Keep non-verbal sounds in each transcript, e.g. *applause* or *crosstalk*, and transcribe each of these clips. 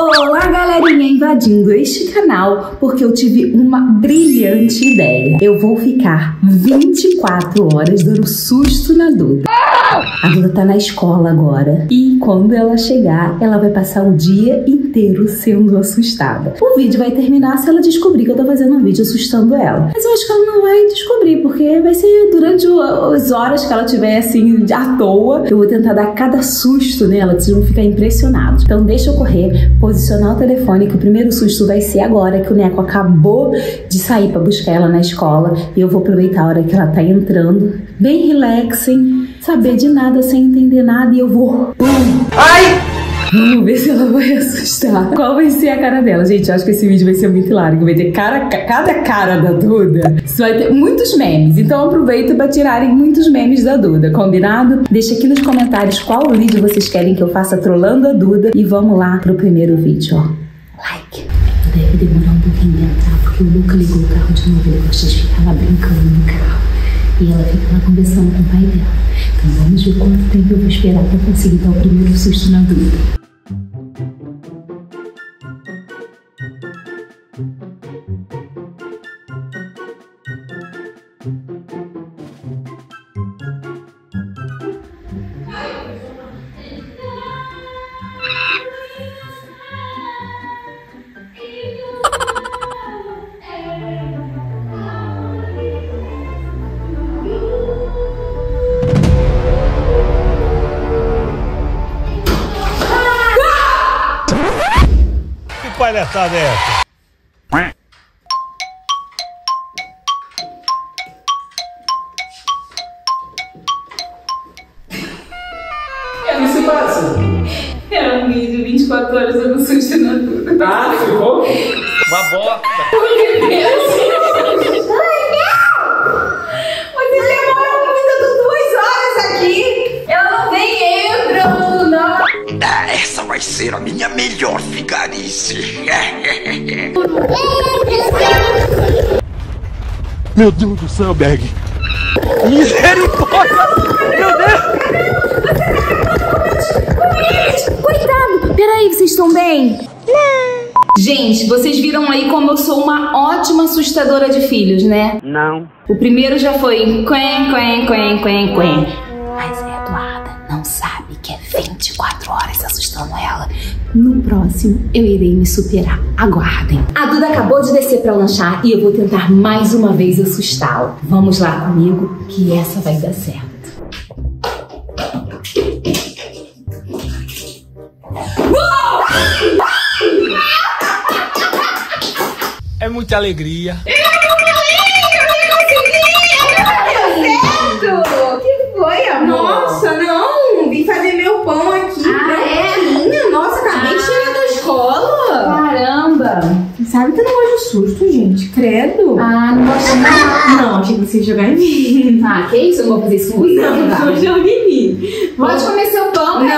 Olá, galerinha, invadindo este canal porque eu tive uma brilhante ideia. Eu vou ficar 24 horas dando susto na Duda. A Duda tá na escola agora e quando ela chegar, ela vai passar o dia inteiro sendo assustada. O vídeo vai terminar se ela descobrir que eu tô fazendo um vídeo assustando ela. Mas eu acho que ela não vai descobrir, porque vai ser durante as horas que ela tiver assim à toa. Eu vou tentar dar cada susto nela, vocês vão ficar impressionados. Então deixa eu correr, posicionar o telefone, que o primeiro susto vai ser agora que o Neco acabou de sair para buscar ela na escola. E eu vou aproveitar a hora que ela tá entrando, bem relaxing, saber de nada sem entender nada e eu vou. Ai! Vamos ver se ela vai assustar. Qual vai ser a cara dela? Gente, eu acho que esse vídeo vai ser muito largo. Vai ter cara, cada cara da Duda. Isso vai ter muitos memes. Então aproveita para tirarem muitos memes da Duda. Combinado? Deixa aqui nos comentários qual vídeo vocês querem que eu faça trolando a Duda. E vamos lá pro primeiro vídeo, ó. Like. Deve demorar um pouquinho pra entrar, porque o Luca ligou o carro de novo. Ele gosta de ficar lá brincando no carro. E ela fica lá conversando com o pai dela. Então vamos ver quanto tempo eu vou esperar pra conseguir dar o primeiro susto na Duda. Palhaçada é essa? É, isso passa. É um vídeo 24 horas eu não susto na Duda. Ah, ficou? Uma bota. Meu Deus! Meu Deus do céu, Bag. Misericórdia! Meu Deus! Coitado! Peraí, vocês estão bem? Gente, vocês viram aí como eu sou uma ótima assustadora de filhos, né? Não. O primeiro já foi quen, quen, quen, quen, quen. Mas a Eduarda não sabe que é 24 horas assustando ela. No próximo, eu irei me superar. Aguardem. A Duda acabou de descer pra lanchar e eu vou tentar mais uma vez assustá-la. Vamos lá comigo, que essa vai dar certo. É muita alegria. *laughs* susto, gente. Credo. Ah, não gosto não. Não, achei que você ia jogar em mim. Ah, que isso? Eu não vou fazer isso com você. Não, não joga em mim. Pode comer seu pão, né,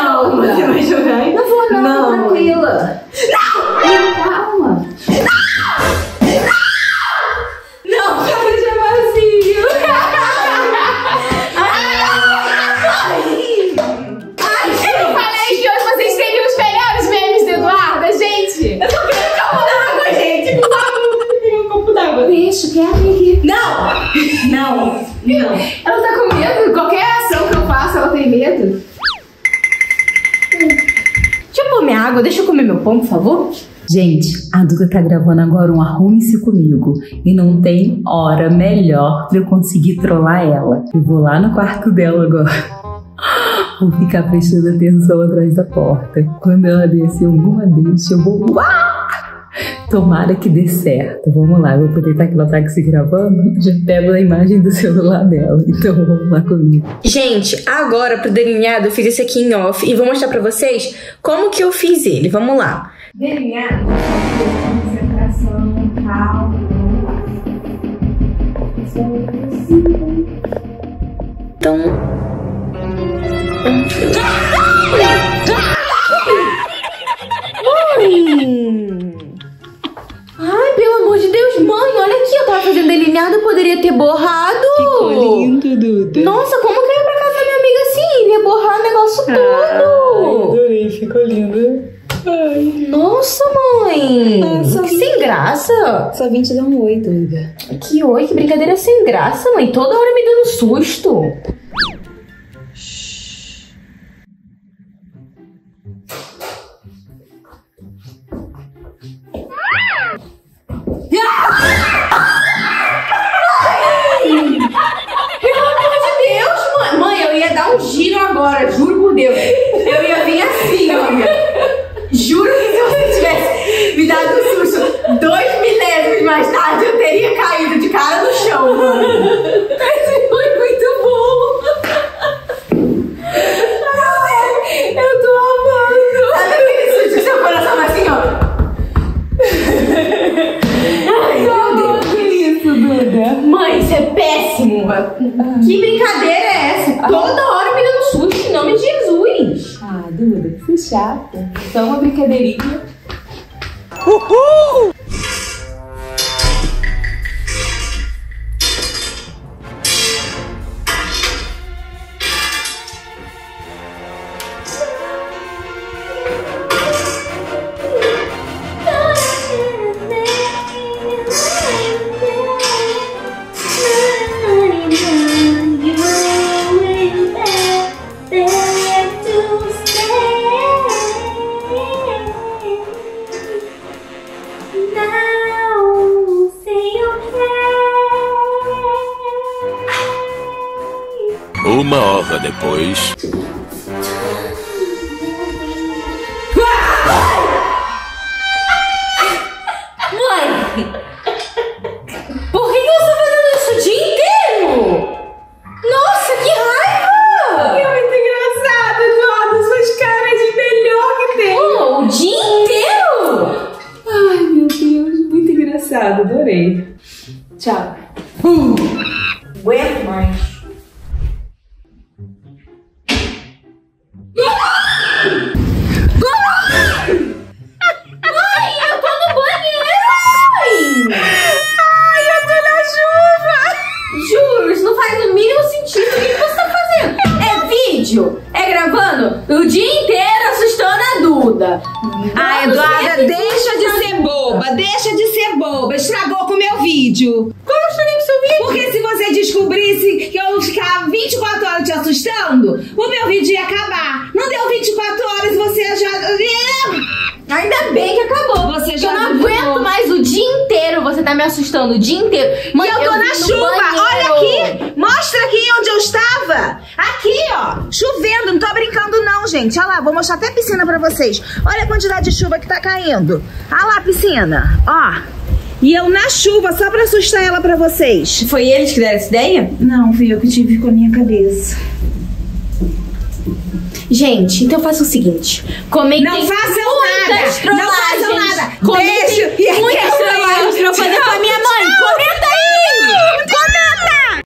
medo? Deixa eu pôr minha água, deixa eu comer meu pão, por favor. Gente, a Duda tá gravando agora um Arrume-se Comigo e não tem hora melhor pra eu conseguir trollar ela. Eu vou lá no quarto dela agora. *gasps* Vou ficar prestando atenção atrás da porta. Quando ela descer alguma deixa, eu vou. Uá! Tomara que dê certo. Vamos lá, eu vou aproveitar que ela tá se gravando, já pego a imagem do celular dela. Então vamos lá comigo. Gente, agora pro delineado eu fiz esse aqui em off e vou mostrar pra vocês como que eu fiz ele. Vamos lá. Delineado, concentração, calma. Então. Hum. Ficou lindo. Nossa, mãe! Nossa, que sem graça! Só vim te dar um oi, doida. Que oi, que brincadeira sem graça, mãe. Toda hora me dando susto. Juro que se você tivesse me dado um susto dois milésimos mais tarde, eu teria caído de cara no chão, mãe. Chata. Só uma brincadeirinha. Uma hora depois. Mãe! Engraçado. Adorei. Tchau. Aguento mais. Você descobrisse que eu ficava 24 horas te assustando, o meu vídeo ia acabar. Não deu 24 horas e você já. Ainda bem que acabou. Você Eu já não viu. aguento mais o dia inteiro você tá me assustando o dia inteiro. Mãe, e eu tô vi na chuva, olha aqui! Mostra aqui onde eu estava! Aqui, ó! Chovendo, não tô brincando não, gente. Olha lá, vou mostrar até a piscina pra vocês. Olha a quantidade de chuva que tá caindo. Olha lá a piscina, ó. E eu na chuva, só pra assustar ela pra vocês. Foi eles que deram essa ideia? Não, fui eu que tive com a minha cabeça. Gente, então faça o seguinte: comentem. Não façam nada! Não façam nada! Comentem Beijo! E muitas trollagens pra eu fazer com a minha mãe! Comenta aí! Comenta!